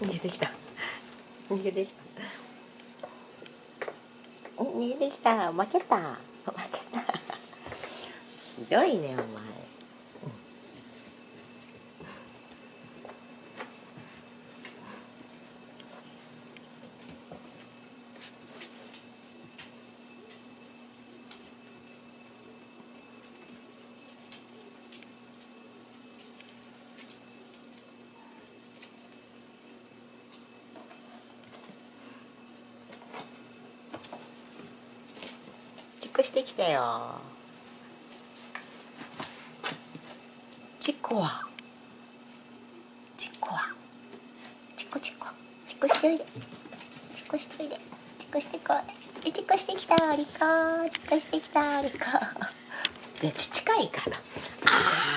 逃げてきた。逃げてきた。逃げてきた。負けた。負けた。ひどいねお前。チックしてきたよ。チッコは？チッコは？チッコチッコ。チッコしておいで。チッコしておいで。チッコしてこい。チッコしてきたリコチッコしてきたリコ で近いからああ